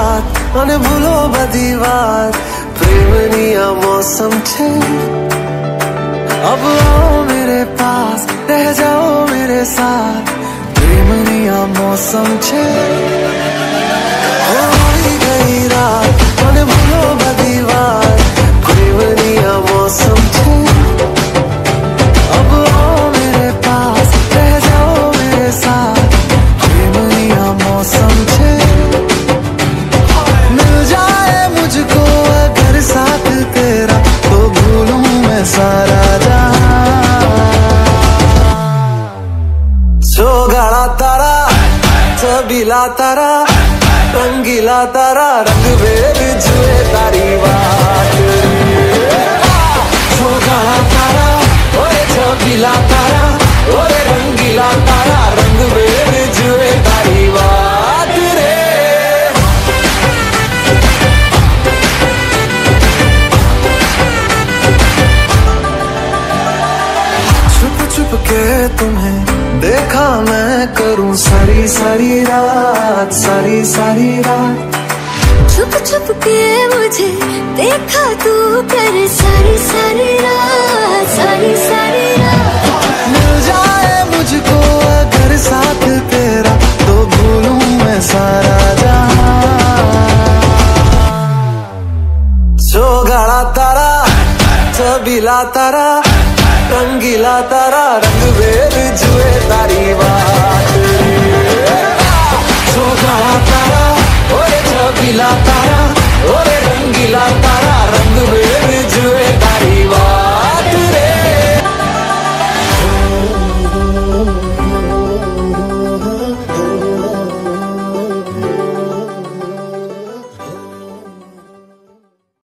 રાત અને ભૂલો બધી વાત પ્રેમની આ મોસમ છે અબ આવો મેરે પાસ રહે सारा गाड़ा तारा छबीला तारा, रंगीला तारा, रंग वेद जुए तारी बात। गाड़ा तारा ओरे छबीला तारा ओरे रंगीला तारा, रंग के तुम्हें देखा मैं करूँ सारी सारी रात सारी सारी रात। छुप छुप के मुझे देखा तू कर सारी सारी रात सारी सारी रात। मिल जाए मुझको अगर साथ तेरा तो भूलूं मैं सारा जो गाड़ा तारा छबीला तारा रंगीला तारा, रंग वेर जुए तारी बात। छोकरा तारा ओरे छोकिला तारा ओरे रंगीला तारा, रंग वेर